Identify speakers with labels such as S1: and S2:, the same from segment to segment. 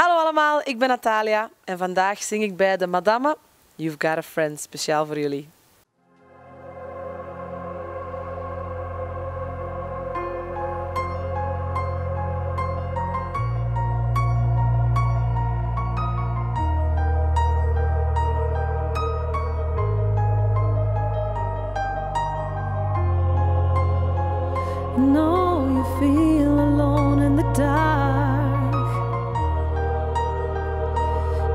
S1: Hallo allemaal, ik ben Natalia en vandaag zing ik bij de Madame You've Got a Friend, speciaal voor jullie.
S2: know you feel alone in the dark,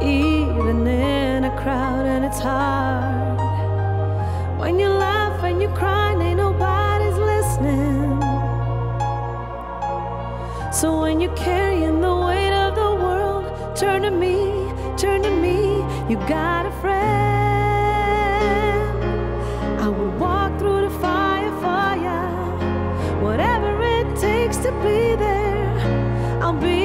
S2: even in a crowd, and it's hard when you laugh and you cry, and ain't nobody's listening. So when you're carrying the weight of the world, turn to me, turn to me. You got a friend. I will walk through the fire for ya. Whatever it takes to be there, I'll be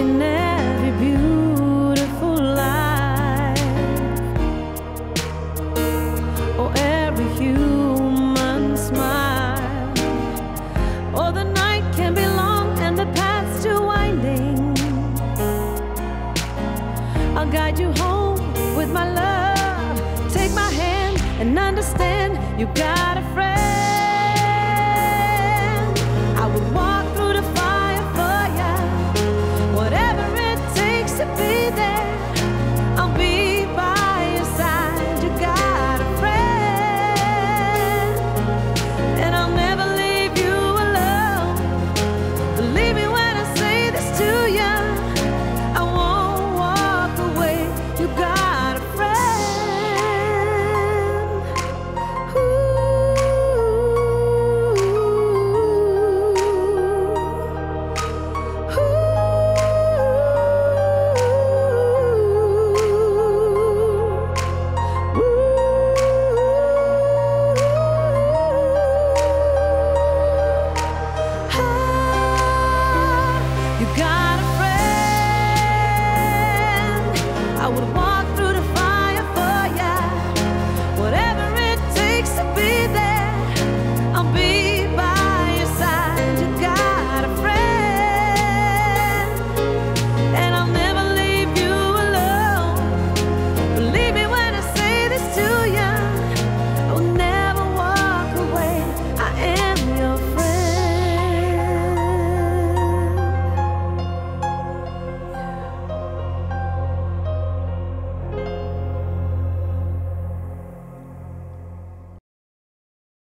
S2: in every beautiful life. Oh, every human smile. Oh, the night can be long and the path's too winding. I'll guide you home with my love. Take my hand and understand you got be there.